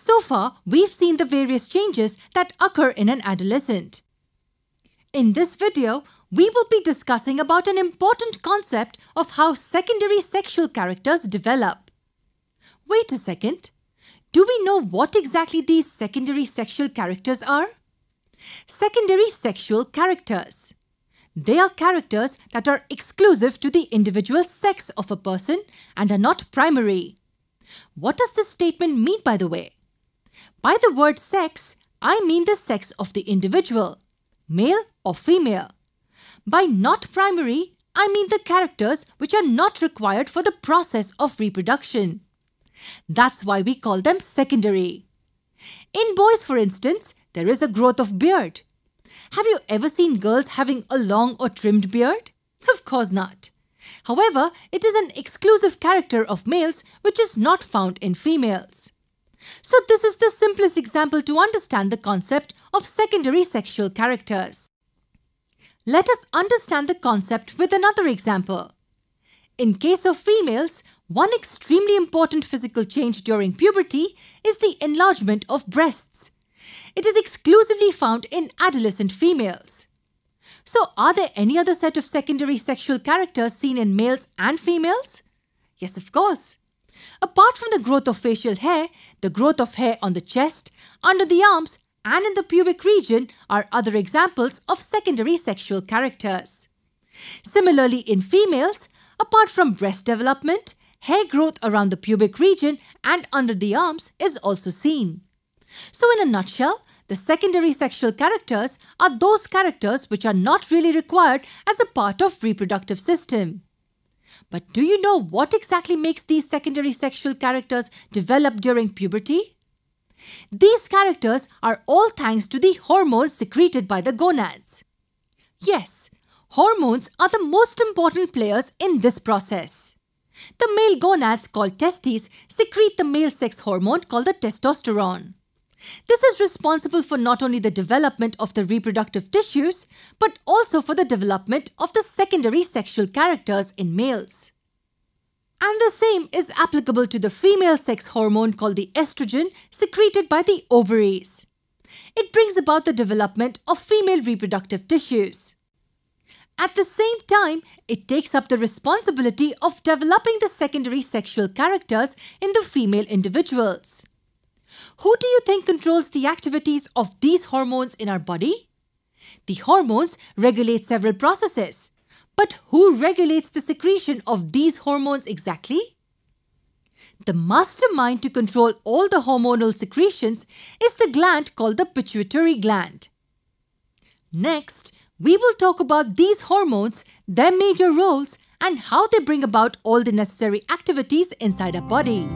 So far, we've seen the various changes that occur in an adolescent. In this video, we will be discussing about an important concept of how secondary sexual characters develop. Wait a second. Do we know what exactly these secondary sexual characters are? Secondary sexual characters. They are characters that are exclusive to the individual sex of a person and are not primary. What does this statement mean, by the way? By the word sex, I mean the sex of the individual, male or female. By not primary, I mean the characters which are not required for the process of reproduction. That's why we call them secondary. In boys, for instance, there is a growth of beard. Have you ever seen girls having a long or trimmed beard? Of course not. However, it is an exclusive character of males which is not found in females. So this is the simplest example to understand the concept of secondary sexual characters. Let us understand the concept with another example. In case of females, one extremely important physical change during puberty is the enlargement of breasts. It is exclusively found in adolescent females. So, are there any other set of secondary sexual characters seen in males and females? Yes, of course. Apart from the growth of facial hair, the growth of hair on the chest, under the arms, and in the pubic region are other examples of secondary sexual characters. Similarly, in females, apart from breast development, hair growth around the pubic region and under the arms is also seen. So, in a nutshell, the secondary sexual characters are those characters which are not really required as a part of reproductive system. But do you know what exactly makes these secondary sexual characters develop during puberty? These characters are all thanks to the hormones secreted by the gonads. Yes, hormones are the most important players in this process. The male gonads called testes secrete the male sex hormone called the testosterone. This is responsible for not only the development of the reproductive tissues, but also for the development of the secondary sexual characters in males. And the same is applicable to the female sex hormone called the estrogen secreted by the ovaries. It brings about the development of female reproductive tissues. At the same time, it takes up the responsibility of developing the secondary sexual characters in the female individuals. Who do you think controls the activities of these hormones in our body? The hormones regulate several processes, but who regulates the secretion of these hormones exactly? The mastermind to control all the hormonal secretions is the gland called the pituitary gland. Next, we will talk about these hormones, their major roles, and how they bring about all the necessary activities inside our body.